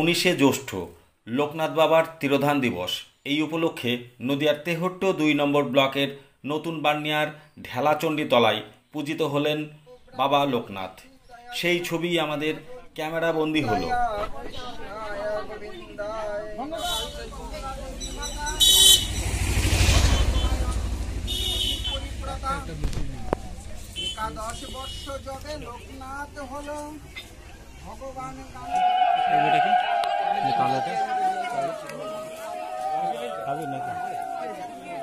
উনিশে জ্যৈষ্ঠ, লোকনাথ বাবার তিরোধান দিবস। এই উপলক্ষে নদিয়ার তেহট্ট দুই নম্বর ব্লকের নতুন বানিয়ার ঢেলাচণ্ডীতলায় পূজিত হলেন বাবা লোকনাথ। সেই ছবি আমাদের ক্যামেরাবন্দি হলো। একাদশ বর্ষ যবে লোকনাথ হলো ভগবান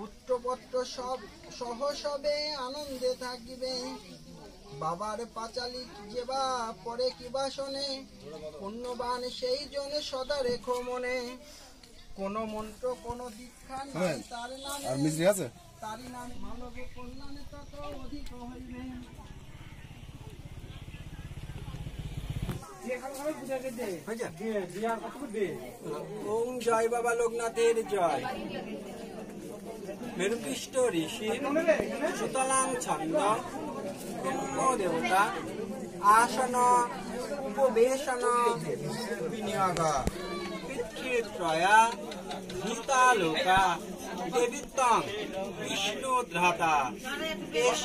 পুত্রপত্র সব সহ সবে আনন্দে থাকিবে। বাবার পাঁচালি যেবা পরে কিবা শোনে পুণ্যবান সেই জনে সদা রেখো মনে। কোন মন্ত্র কোন দীক্ষা নাই তার নামে। আর মিস্ত্রি আছে? তারি নাম মানব কল্যাণে তত অধিক হইবে। ওম জয় বাবা লোকনাথের জয়। মেরুকৃষ্ট ঋষি সুতলাং ছন্দ দেবতা আসন উপবেশন বিনিয়োগ পিতৃত্রয়া ভূতালোকা দেবিত্বং বিষ্ণুধ্রাতা এষ